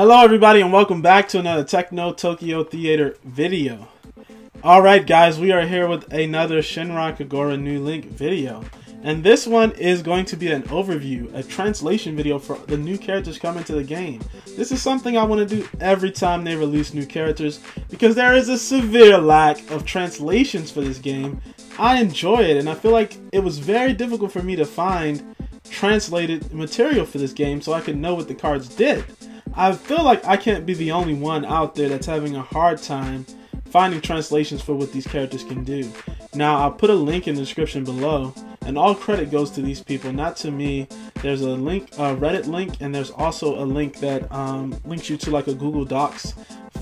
Hello everybody and welcome back to another Techno Tokyo Theatre video. Alright guys, we are here with another Senran Kagura New Link video. And this one is going to be an overview, a translation video for the new characters coming to the game. This is something I want to do every time they release new characters because there is a severe lack of translations for this game. I enjoy it and I feel like it was very difficult for me to find translated material for this game so I could know what the cards did. I feel like I can't be the only one out there that's having a hard time finding translations for what these characters can do. Now, I'll put a link in the description below, and all credit goes to these people, not to me. There's a link, a Reddit link, and there's also a link that um, links you to like a Google Docs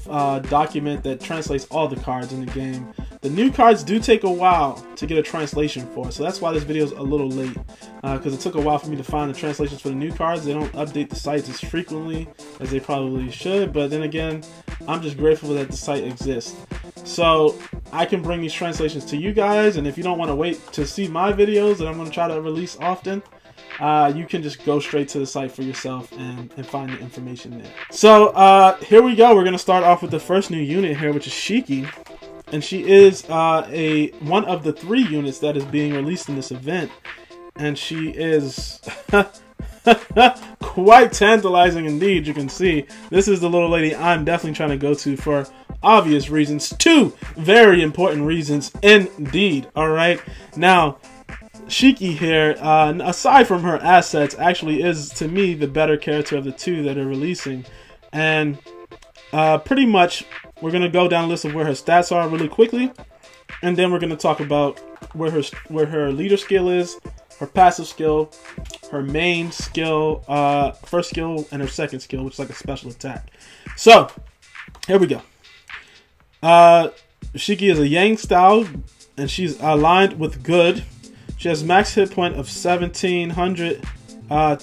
uh, document that translates all the cards in the game. The new cards do take a while to get a translation for, so that's why this video is a little late. Because uh, it took a while for me to find the translations for the new cards. They don't update the sites as frequently as they probably should, but then again, I'm just grateful that the site exists. So I can bring these translations to you guys, and if you don't want to wait to see my videos that I'm going to try to release often, uh, you can just go straight to the site for yourself and, and find the information there. So uh, here we go. We're going to start off with the first new unit here, which is Shiki and she is uh, a one of the three units that is being released in this event, and she is quite tantalizing indeed. You can see this is the little lady I'm definitely trying to go to for obvious reasons. Two very important reasons indeed. All right, now. Shiki here, uh, aside from her assets, actually is to me the better character of the two that are releasing, and uh, pretty much we're gonna go down a list of where her stats are really quickly, and then we're gonna talk about where her where her leader skill is, her passive skill, her main skill, uh, first skill, and her second skill, which is like a special attack. So here we go. Uh, Shiki is a Yang style, and she's aligned with good. She has max hit point of 1740 uh,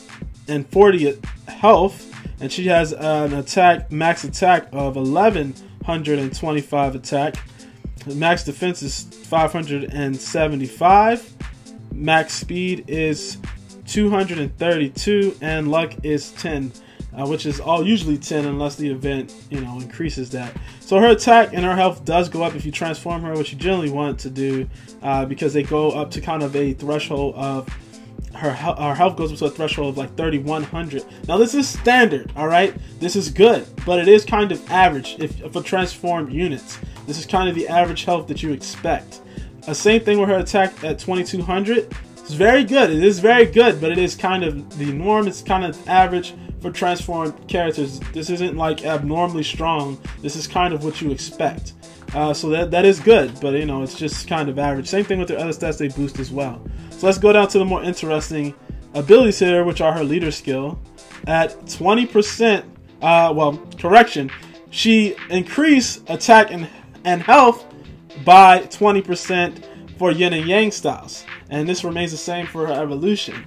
health, and she has an attack max attack of 1125 attack. Max defense is 575. Max speed is 232, and luck is 10, uh, which is all usually 10 unless the event you know increases that. So her attack and her health does go up if you transform her, which you generally want to do uh, because they go up to kind of a threshold of her her health goes up to a threshold of like 3100 now this is standard all right? This is good but it is kind of average if for transformed units. This is kind of the average health that you expect. Uh, same thing with her attack at 2200 it's very good. It is very good but it is kind of the norm. It's kind of average for transformed characters this isn't like abnormally strong this is kind of what you expect uh, so that that is good, but you know it's just kind of average. Same thing with their other stats; they boost as well. So let's go down to the more interesting abilities here, which are her leader skill. At 20%, uh, well, correction, she increased attack and, and health by 20% for yin and yang styles. And this remains the same for her evolution.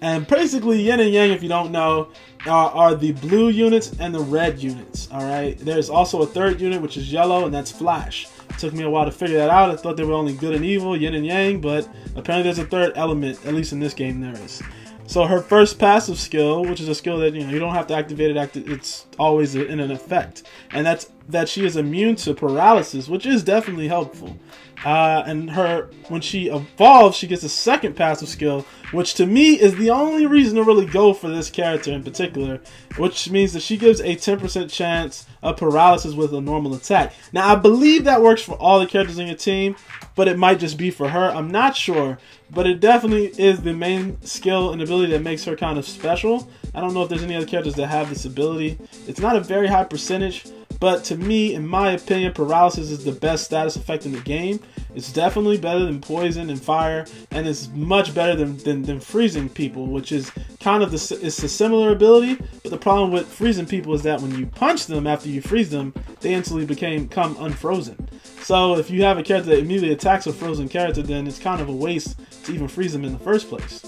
And basically, yin and yang, if you don't know, are, the blue units and the red units. All right. There's also a third unit, which is yellow, and that's Flash. It took me a while to figure that out. I thought they were only good and evil, yin and yang, but apparently there's a third element, at least in this game there is. So her first passive skill, which is a skill that you know you don't have to activate it, it's always in an effect, and that's that she is immune to paralysis, which is definitely helpful. Uh, and her when she evolves, she gets a second passive skill, which to me is the only reason to really go for this character in particular, which means that she gives a 10% chance of paralysis with a normal attack. Now I believe that works for all the characters in your team, but it might just be for her. I'm not sure, but it definitely is the main skill and ability that makes her kind of special. I don't know if there's any other characters that have this ability. It's not a very high percentage, but to me, in my opinion, paralysis is the best status effect in the game. It's definitely better than poison and fire, and it's much better than, than, than freezing people, which is kind of the it's a similar ability. But the problem with freezing people is that when you punch them after you freeze them, they instantly became come unfrozen. So if you have a character that immediately attacks a frozen character, then it's kind of a waste to even freeze them in the first place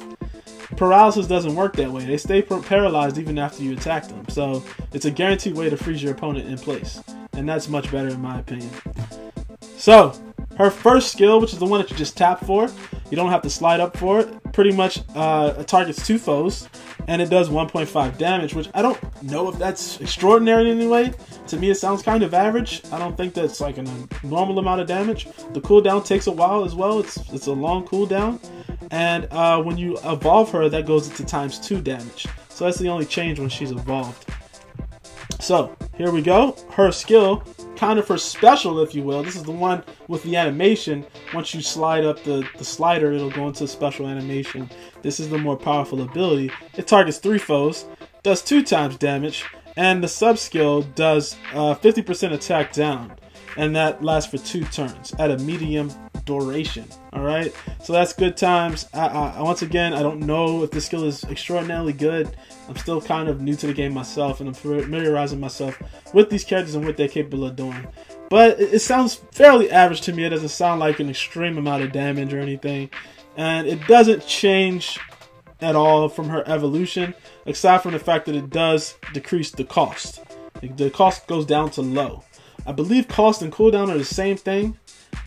paralysis doesn't work that way. They stay paralyzed even after you attack them. So it's a guaranteed way to freeze your opponent in place. And that's much better in my opinion. So, her first skill, which is the one that you just tap for, you don't have to slide up for it, pretty much uh, targets two foes. and it does 1.5 damage, which I don't know if that's extraordinary in any way. To me, it sounds kind of average. I don't think that's like a normal amount of damage. The cooldown takes a while as well. It's it's a long cooldown, and uh, when you evolve her, that goes into times two damage. So that's the only change when she's evolved. So here we go. Her skill, kind of her special, if you will. This is the one with the animation. Once you slide up the, the slider, it'll go into special animation. This is the more powerful ability. It targets three foes, does two times damage, and the sub skill does 50% uh, attack down, and that lasts for two turns at a medium duration. All right, so that's good times. I, I, once again, I don't know if the skill is extraordinarily good. I'm still kind of new to the game myself, and I'm familiarizing myself with these characters and what they're capable of doing. But it, it sounds fairly average to me. It doesn't sound like an extreme amount of damage or anything, and it doesn't change at all from her evolution, aside from the fact that it does decrease the cost. The cost goes down to low. I believe cost and cooldown are the same thing,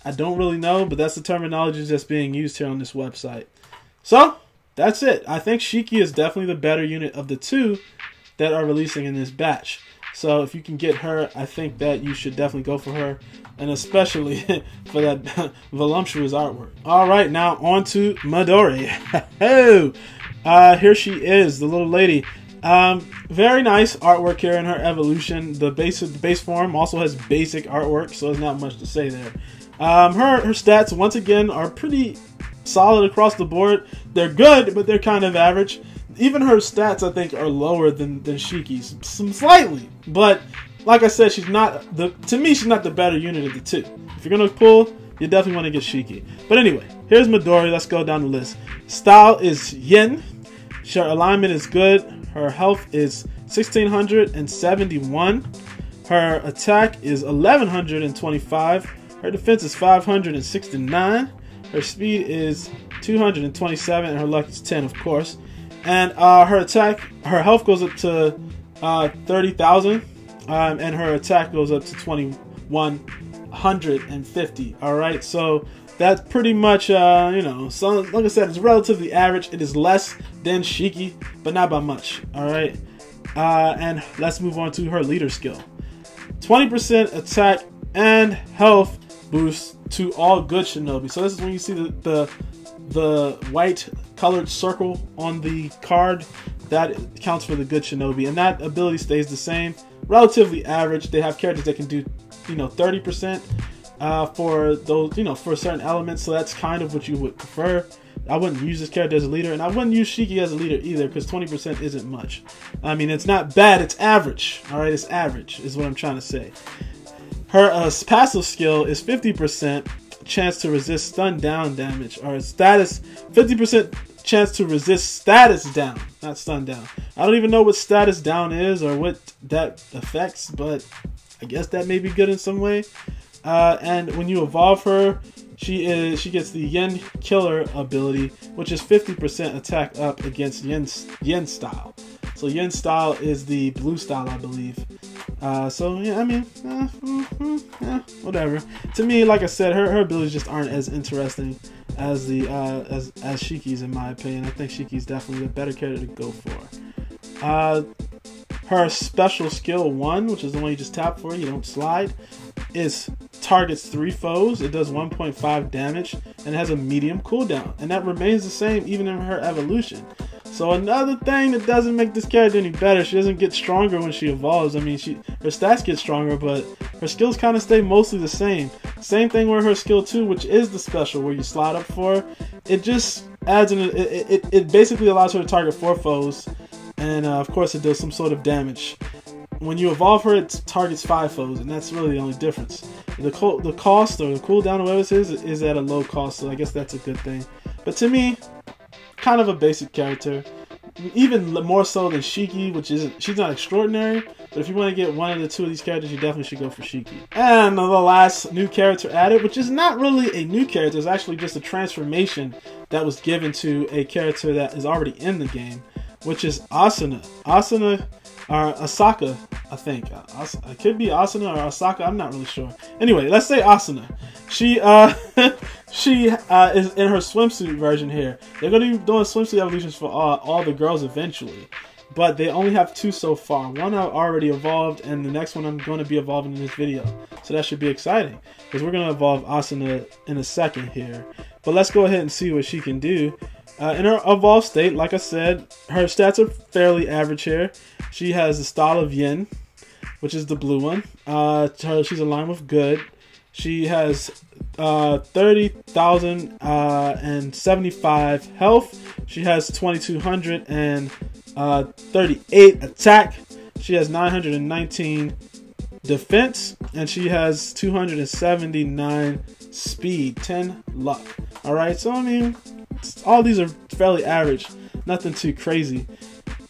I don't really know, but that's the terminology that's being used here on this website. So, that's it. I think Shiki is definitely the better unit of the two that are releasing in this batch. So if you can get her, I think that you should definitely go for her, and especially for that voluptuous artwork. All right, now on to Midori. oh, uh, here she is, the little lady. Um, very nice artwork here in her evolution. The base the base form also has basic artwork, so there's not much to say there. Um, her her stats once again are pretty solid across the board. They're good, but they're kind of average. Even her stats, I think, are lower than than Shiki's, some slightly. But like I said, she's not the to me she's not the better unit of the two. If you're gonna pull, you definitely want to get Shiki. But anyway, here's Midori. Let's go down the list. Style is Yin. Her alignment is good. Her health is 1671. Her attack is 1125. Her defense is 569. Her speed is 227, and her luck is 10, of course. And uh, her attack, her health goes up to uh, 30,000, um, and her attack goes up to 2150. All right, so that's pretty much, uh, you know, so like I said, it's relatively average. It is less than Shiki, but not by much. All right, uh, and let's move on to her leader skill 20% attack and health boost to all good shinobi. So this is when you see the the, the white colored circle on the card that counts for the good shinobi and that ability stays the same relatively average they have characters that can do you know 30% uh, for those you know for certain elements so that's kind of what you would prefer I wouldn't use this character as a leader, and I wouldn't use Shiki as a leader either, because 20% isn't much. I mean, it's not bad, it's average. Alright, it's average, is what I'm trying to say. Her uh, passive skill is 50% chance to resist stun down damage, or status 50% chance to resist status down, not stun down. I don't even know what status down is or what that affects, but I guess that may be good in some way. Uh, and when you evolve her, she is she gets the Yen Killer ability, which is 50% attack up against Yen Yen style. So Yen style is the blue style, I believe. Uh, so yeah, I mean, mm, yeah, whatever. To me, like I said, her, her abilities just aren't as interesting as the uh, as as Shiki's in my opinion. I think Shiki's definitely a better character to go for. Uh, her special skill one, which is the one you just tap for, you don't slide, is targets three foes. It does 1.5 damage and has a medium cooldown, and that remains the same even in her evolution. So another thing that doesn't make this character any better, she doesn't get stronger when she evolves. I mean, she her stats get stronger, but her skills kind of stay mostly the same. Same thing with her skill two, which is the special where you slide up for. It just adds an it, it, it basically allows her to target four foes, and uh, of course it does some sort of damage. When you evolve her, it targets five foes, and that's really the only difference. The co- the cost or the cooldown or whatever it is is at a low cost, so I guess that's a good thing. But to me, kind of a basic character. Even more so than Shiki, which isn't she's not extraordinary, but if you want to get one of the two of these characters, you definitely should go for Shiki. And the last new character added, which is not really a new character, it's actually just a transformation that was given to a character that is already in the game, which is Asuna. Asuna, or Asaka, I think uh, it could be Asuna or Osaka. I'm not really sure. Anyway, let's say Asuna. She uh she uh, is in her swimsuit version here. They're gonna be doing swimsuit evolutions for all, all the girls eventually, but they only have two so far. One I've already evolved, and the next one I'm going to be evolving in this video. So that should be exciting because we're gonna evolve Asuna in a second here. But let's go ahead and see what she can do. Uh, in her evolved state, like I said, her stats are fairly average here. She has the style of Yin, which is the blue one. Uh, she's aligned with good. She has uh, 30,075 uh, health. She has 2,238 attack. She has 919 defense. And she has 279 speed, 10 luck. Alright, so I mean, all these are fairly average. Nothing too crazy.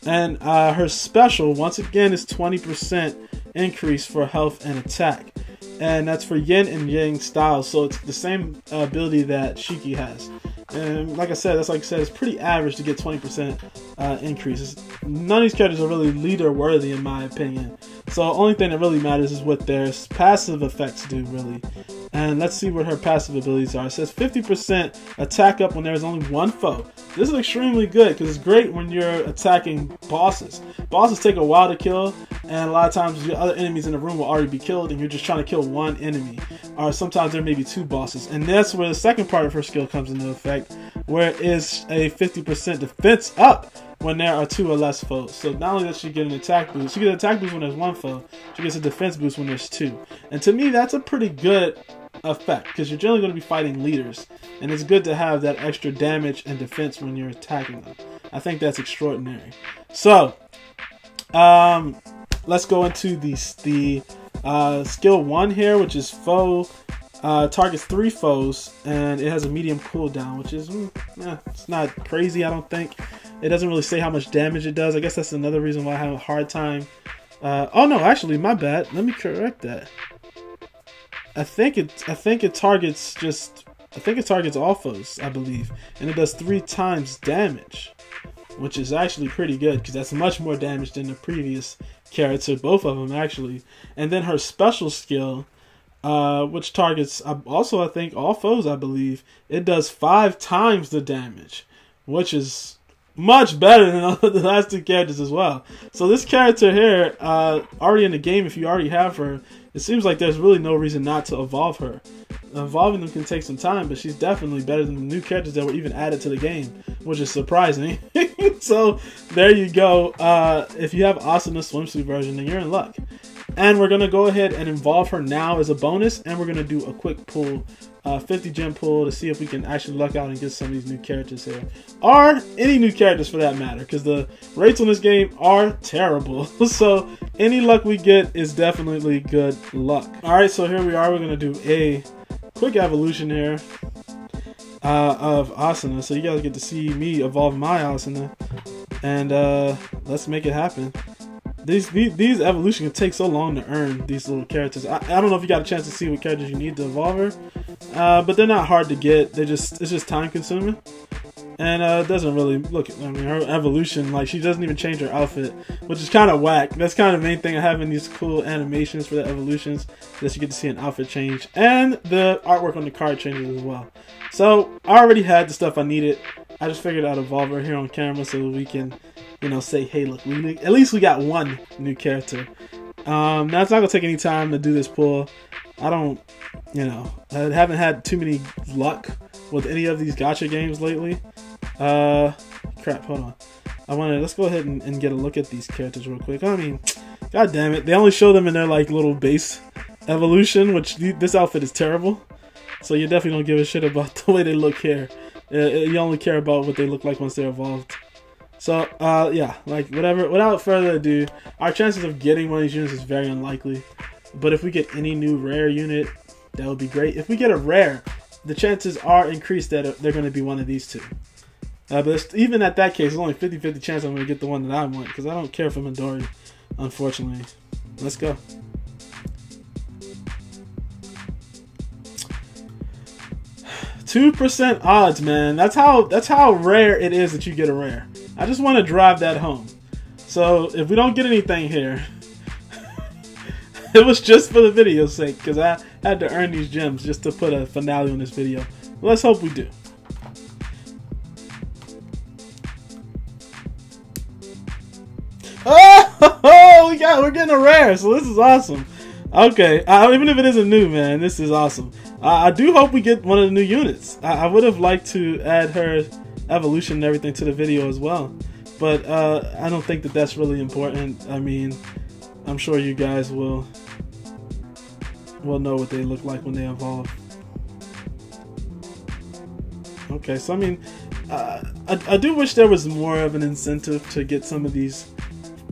And uh, her special, once again, is 20% increase for health and attack and that's for yin and yang styles. So it's the same uh, ability that Shiki has. And like I said, that's like I said, it's pretty average to get 20% uh, increases. None of these characters are really leader worthy, in my opinion. So only thing that really matters is what their passive effects do, really. And let's see what her passive abilities are. It says 50% attack up when there's only one foe. This is extremely good because it's great when you're attacking bosses. Bosses take a while to kill, and a lot of times the other enemies in the room will already be killed, and you're just trying to kill one enemy. Or sometimes there may be two bosses. And that's where the second part of her skill comes into effect, where it is a 50% defense up when there are two or less foes. So not only does she get an attack boost, she gets an attack boost when there's one foe, she gets a defense boost when there's two. And to me, that's a pretty good effect because you're generally going to be fighting leaders, and it's good to have that extra damage and defense when you're attacking them. I think that's extraordinary. So, um, let's go into the the uh, skill one here, which is foe. Uh, targets three foes and it has a medium cooldown, which is mm, eh, it's not crazy. I don't think it doesn't really say how much damage it does. I guess that's another reason why I have a hard time. Uh, oh no, actually, my bad. Let me correct that. I think it I think it targets just I think it targets all foes, I believe, and it does three times damage, which is actually pretty good because that's much more damage than the previous character, both of them actually. And then her special skill, uh, which targets uh, also I think all foes, I believe, it does five times the damage, which is much better than the last two characters as well. So this character here, uh, already in the game, if you already have her, it seems like there's really no reason not to evolve her. Evolving them can take some time, but she's definitely better than the new characters that were even added to the game, which is surprising. so there you go. Uh, if you have Asuna swimsuit version, then you're in luck. And we're gonna go ahead and involve her now as a bonus, and we're gonna do a quick pull, uh, 50 gem pull to see if we can actually luck out and get some of these new characters here, or any new characters for that matter, because the rates on this game are terrible. so any luck we get is definitely good luck. All right, so here we are. We're gonna do a quick evolution here uh, of Asuna, so you guys get to see me evolve my Asuna, and uh, let's make it happen. These, these, these evolution can take so long to earn these little characters. I, I don't know if you got a chance to see what characters you need to evolve her, uh, but they're not hard to get. They just it's just time consuming, and uh, it doesn't really look. I mean, her evolution like she doesn't even change her outfit, which is kind of whack. That's kind of the main thing I have in these cool animations for the evolutions that you get to see an outfit change, and the artwork on the card changes as well. So I already had the stuff I needed. I just figured I'd evolve her here on camera so we can you know, say, hey, look, we at least we got one new character. Um, now it's not gonna take any time to do this pull. I don't, you know, I haven't had too many luck with any of these gacha games lately. Uh, crap, hold on. I want to let's go ahead and, and, get a look at these characters real quick. I mean, god damn it, they only show them in their like little base evolution, which this outfit is terrible. So you definitely don't give a shit about the way they look here. Uh, you only care about what they look like once they're evolved. So, uh, yeah, like whatever. Without further ado, our chances of getting one of these units is very unlikely. But if we get any new rare unit, that would be great. If we get a rare, the chances are increased that they're going to be one of these two. Uh, but even at that case, it's only 50-50 chance I'm going to get the one that I want because I don't care for Midori, unfortunately. Let's go. Two percent odds, man. That's how that's how rare it is that you get a rare. I just want to drive that home. So if we don't get anything here, it was just for the video's sake because I had to earn these gems just to put a finale on this video. Let's hope we do. Oh, we got we're getting a rare, so this is awesome. Okay, uh, even if it isn't new, man, this is awesome. I do hope we get one of the new units. I, I would have liked to add her evolution and everything to the video as well, but uh, I don't think that that's really important. I mean, I'm sure you guys will will know what they look like when they evolve. Okay, so I mean, uh, I, I do wish there was more of an incentive to get some of these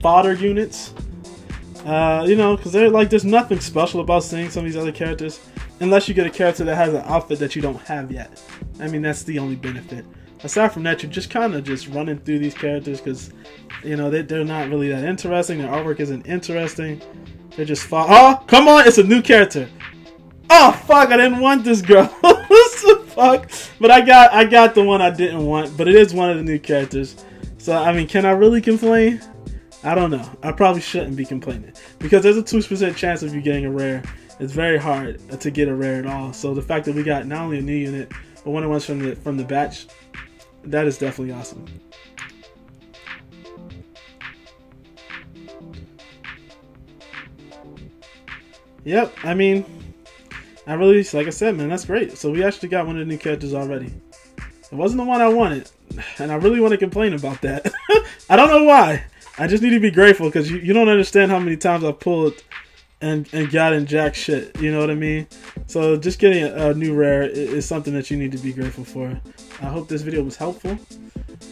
fodder units. Uh, you know, because they're like, there's nothing special about seeing some of these other characters, unless you get a character that has an outfit that you don't have yet. I mean, that's the only benefit. Aside from that, you're just kind of just running through these characters because, you know, they, they're not really that interesting. Their artwork isn't interesting. They're just. Oh, come on, it's a new character. Oh fuck, I didn't want this girl. fuck? But I got I got the one I didn't want, but it is one of the new characters. So I mean, can I really complain? I don't know. I probably shouldn't be complaining because there's a two percent chance of you getting a rare. It's very hard to get a rare at all. So the fact that we got not only a new unit, but one of ones from the from the batch, that is definitely awesome. Yep, I mean, I really, like I said, man, that's great. So we actually got one of the new characters already. It wasn't the one I wanted, and I really want to complain about that. I don't know why. I just need to be grateful because you, you don't understand how many times I've pulled and and gotten jack shit. You know what I mean? So just getting a, a new rare is, is, something that you need to be grateful for. I hope this video was helpful,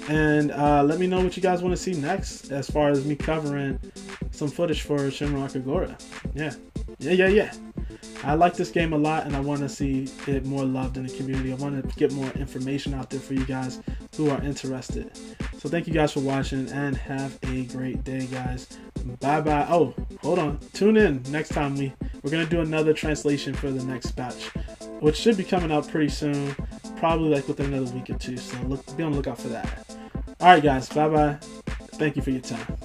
and uh, let me know what you guys want to see next as far as me covering some footage for Senran Kagura. Yeah, yeah, yeah, yeah. I like this game a lot and I want to see it more loved in the community. I want to get more information out there for you guys who are interested. So thank you guys for watching and have a great day, guys. Bye bye. Oh, hold on. Tune in next time. We, we're to do another translation for the next batch, which should be coming out pretty soon, probably like within another week or two. So look, be on the lookout for that. All right, guys. Bye bye. Thank you for your time.